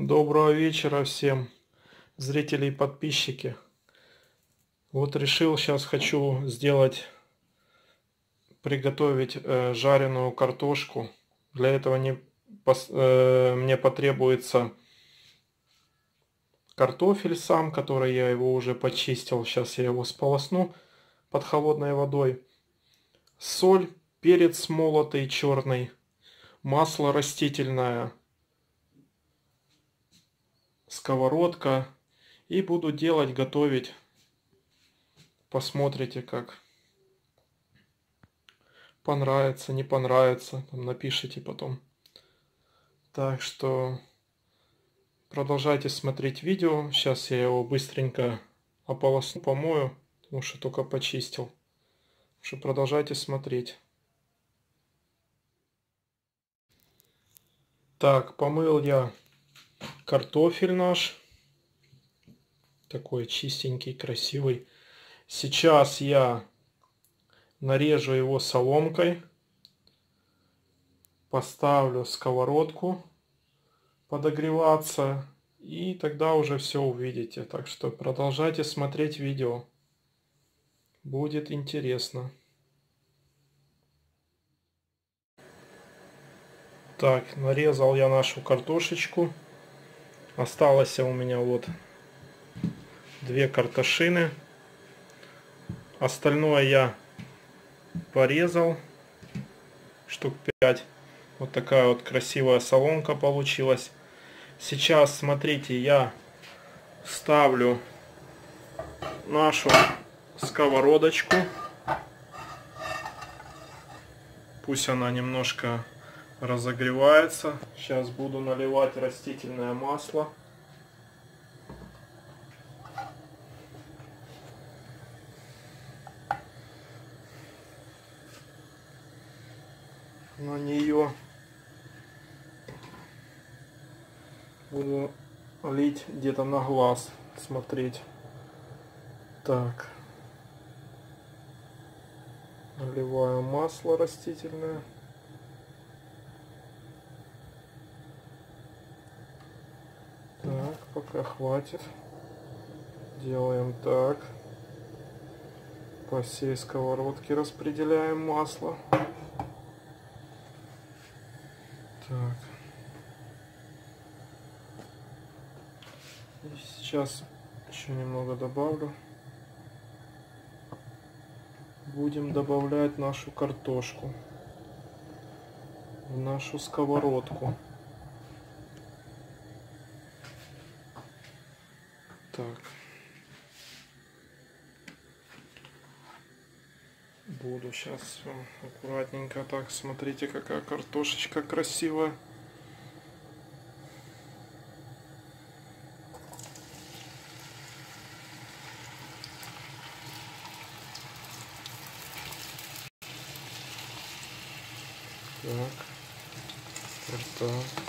Доброго вечера всем, зрители и подписчики. Вот решил, сейчас хочу сделать, приготовить э, жареную картошку. Для этого не, пос, э, мне потребуется картофель сам, который я его уже почистил. Сейчас я его сполосну под холодной водой. Соль, перец молотый черный, масло растительное, сковородка. И буду делать, готовить. Посмотрите, как понравится, не понравится. Там напишите потом. Так что продолжайте смотреть видео. Сейчас я его быстренько ополосну, помою, потому что только почистил. Что продолжайте смотреть. Так, помыл я картофель наш. Такой чистенький, красивый. Сейчас я нарежу его соломкой. Поставлю сковородку подогреваться. И тогда уже все увидите. Так что продолжайте смотреть видео. Будет интересно. Так, нарезал я нашу картошечку. Осталось у меня вот две картошины. Остальное я порезал. Штук 5. Вот такая вот красивая соломка получилась. Сейчас, смотрите, я ставлю нашу сковородочку. Пусть она немножко разогревается. Сейчас буду наливать растительное масло. На нее буду лить где-то на глаз, смотреть. Так. Наливаю масло растительное. Пока хватит. Делаем так. По всей сковородке распределяем масло. Так. И сейчас еще немного добавлю. Будем добавлять нашу картошку в нашу сковородку. Так. Буду сейчас аккуратненько так. Смотрите, какая картошечка красивая. Так. Так.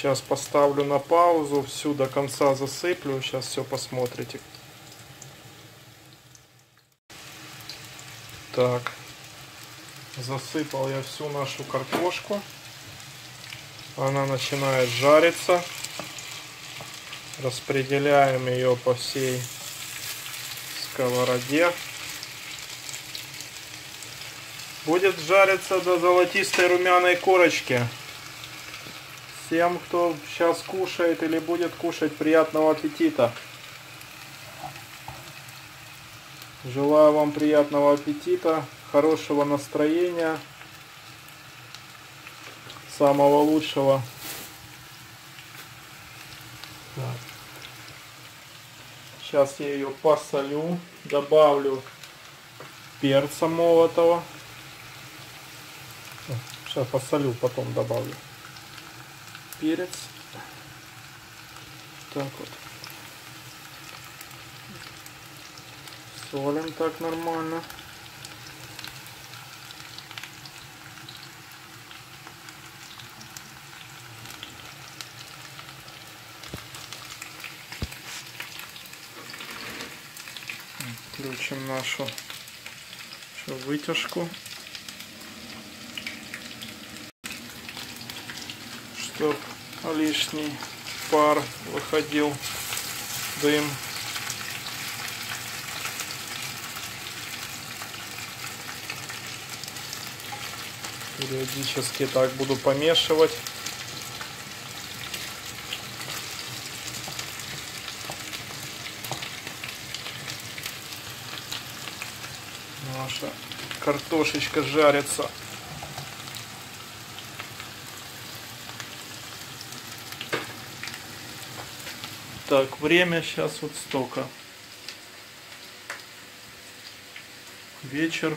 Сейчас поставлю на паузу, всю до конца засыплю, сейчас все посмотрите. Так, засыпал я всю нашу картошку. Она начинает жариться. Распределяем ее по всей сковороде. Будет жариться до золотистой румяной корочки. Всем, кто сейчас кушает или будет кушать, приятного аппетита. Желаю вам приятного аппетита, хорошего настроения, самого лучшего. Сейчас я ее посолю, добавлю перца молотого. Сейчас посолю, потом добавлю перец. Так вот. Солим так нормально. Включим нашу вытяжку. Чтоб лишний пар выходил, дым. Периодически так буду помешивать. Наша картошечка жарится. Так, время сейчас вот столько. Вечер.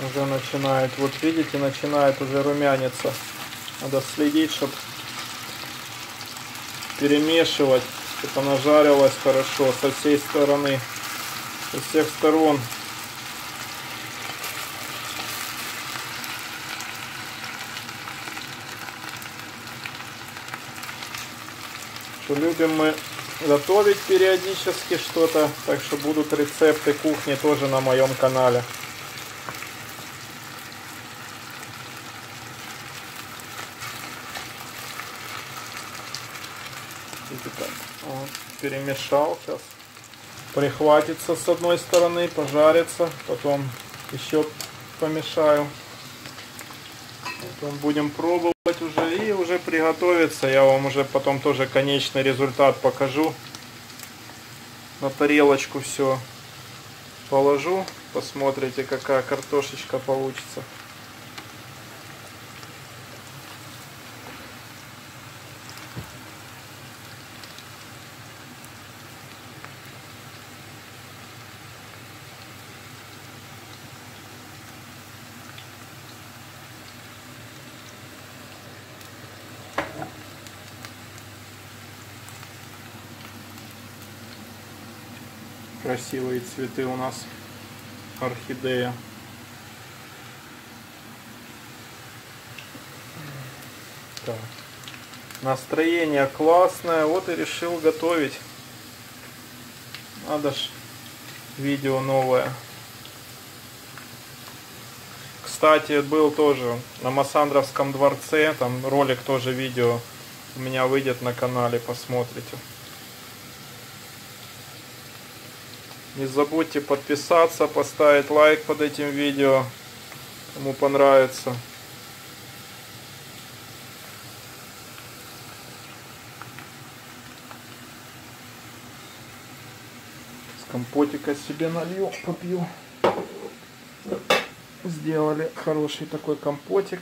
уже начинает, вот видите, начинает уже румяниться. Надо следить, чтобы перемешивать, чтобы она жарилась хорошо со всей стороны, со всех сторон. Что любим мы готовить периодически что-то, так что будут рецепты кухни тоже на моем канале. Вот, перемешал сейчас. Прихватится с одной стороны, пожарится, потом еще помешаю. Потом будем пробовать уже и уже приготовиться. Я вам уже потом тоже конечный результат покажу. На тарелочку все положу. Посмотрите, какая картошечка получится. Красивые цветы у нас. Орхидея. Так. Настроение классное. Вот и решил готовить. Надо ж видео новое. Кстати, был тоже на Массандровском дворце. Там ролик тоже видео у меня выйдет на канале. Посмотрите. Не забудьте подписаться, поставить лайк под этим видео, кому понравится. С компотика себе налью, попью. Сделали хороший такой компотик.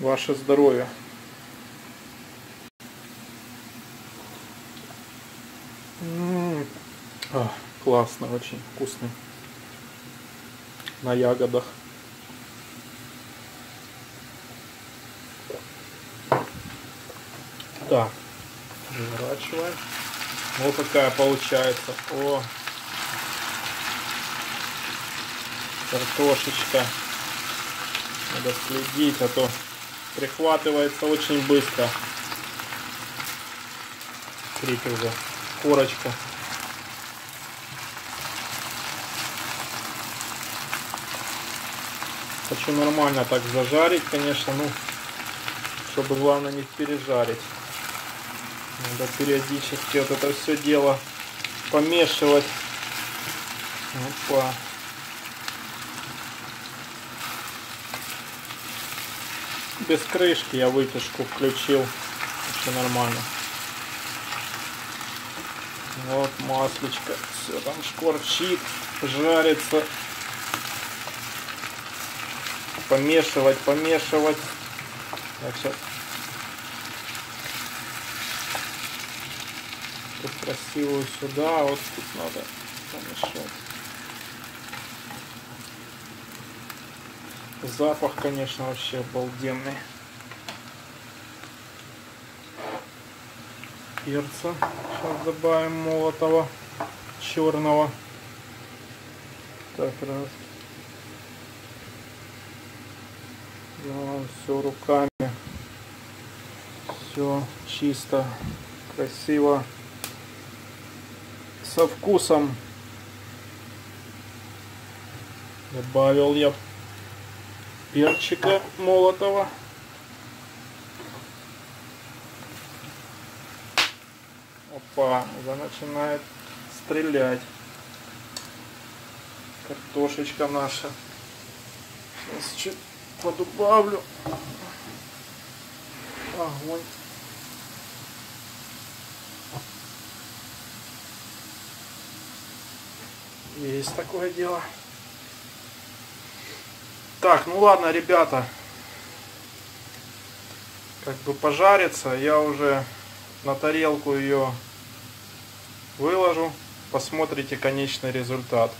Ваше здоровье. А, классно, очень вкусный. На ягодах. Так, разворачиваем. Вот такая получается. О, картошечка. Надо следить, а то прихватывается очень быстро. Смотрите уже, корочка. Хочу нормально так зажарить, конечно, ну, чтобы главное не пережарить. Надо периодически вот это все дело помешивать. Опа. Без крышки я вытяжку включил. Все нормально. Вот маслечко. Все там шкварчит, жарится. Помешивать, помешивать. Так, сейчас. Тут красивую сюда, а вот тут надо помешать. Запах, конечно, вообще обалденный. перца. Сейчас добавим молотого черного. Так, раз. Делаем все руками. Все чисто, красиво, со вкусом. Добавил я перчика молотого. Опа, уже начинает стрелять. Картошечка наша. Сейчас чуть подубавлю. Огонь. Есть такое дело. Так, ну ладно, ребята. Как бы пожарится. Я уже на тарелку ее выложу. Посмотрите конечный результат.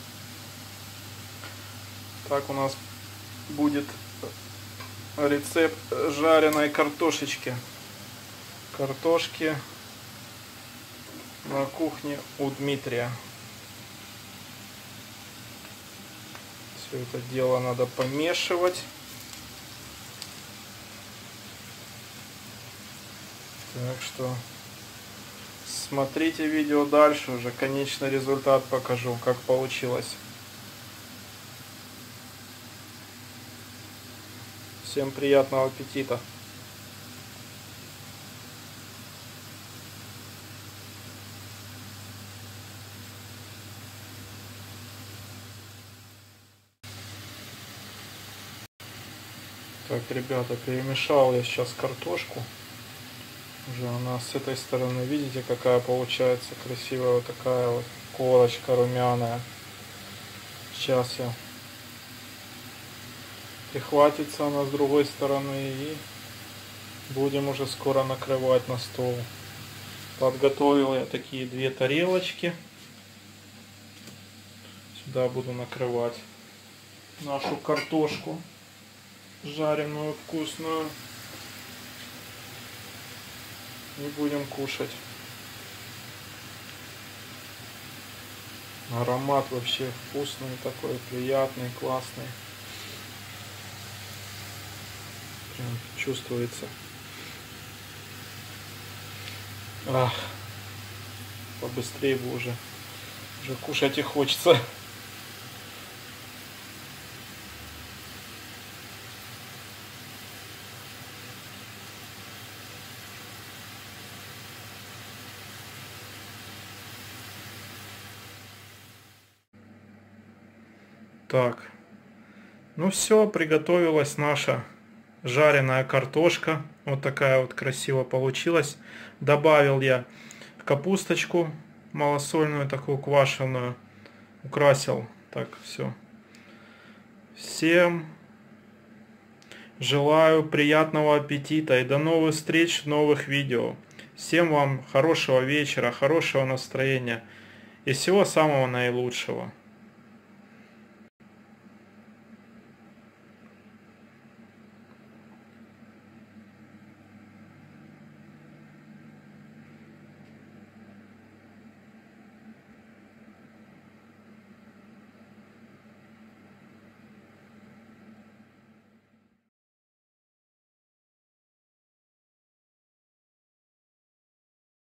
Так у нас будет рецепт жареной картошечки. Картошки на кухне у Дмитрия. Все это дело надо помешивать. Так что смотрите видео дальше, уже конечный результат покажу, как получилось. Всем приятного аппетита! Так, ребята, перемешал я сейчас картошку. Уже она с этой стороны, видите, какая получается красивая вот такая вот корочка румяная. Сейчас я прихватится она с другой стороны и будем уже скоро накрывать на стол. Подготовил я такие две тарелочки. Сюда буду накрывать нашу картошку жареную, вкусную. И будем кушать. Аромат вообще вкусный такой, приятный, классный. Прям чувствуется. Ах, побыстрее бы уже. Уже кушать и хочется. Так, ну все, приготовилась наша жареная картошка. Вот такая вот красиво получилась. Добавил я капусточку малосольную, такую квашеную. Украсил. Так, все. Всем желаю приятного аппетита и до новых встреч в новых видео. Всем вам хорошего вечера, хорошего настроения и всего самого наилучшего.